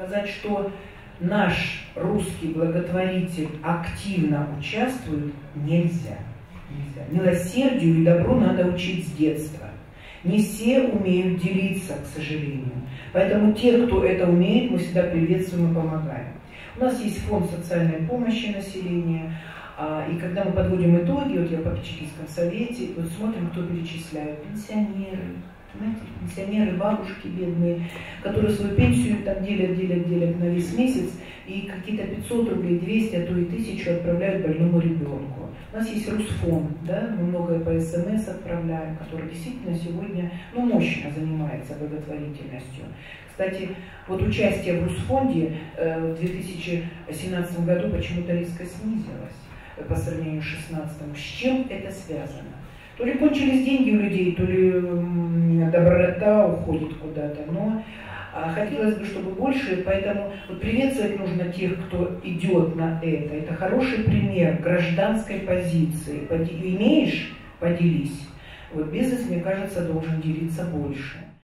сказать, что наш русский благотворитель активно участвует, нельзя. нельзя. Милосердию и добру надо учить с детства. Не все умеют делиться, к сожалению. Поэтому те, кто это умеет, мы всегда приветствуем и помогаем. У нас есть фонд социальной помощи населения, а, и когда мы подводим итоги, вот я по попечительском совете, вот смотрим, кто перечисляет, пенсионеры, Понимаете, пенсионеры, бабушки бедные, которые свою пенсию там делят, делят, делят на весь месяц, и какие-то 500 рублей, 200, а то и 1000 отправляют больному ребенку. У нас есть Русфонд, да, мы многое по СМС отправляем, который действительно сегодня, ну, мощно занимается благотворительностью. Кстати, вот участие в Русфонде э, в 2017 году почему-то резко снизилось по сравнению с 2016. С чем это связано? То ли кончились деньги у людей, то ли уходит куда-то. Но а, хотелось бы, чтобы больше, поэтому вот приветствовать нужно тех, кто идет на это. Это хороший пример гражданской позиции. Имеешь – поделись. Вот бизнес, мне кажется, должен делиться больше.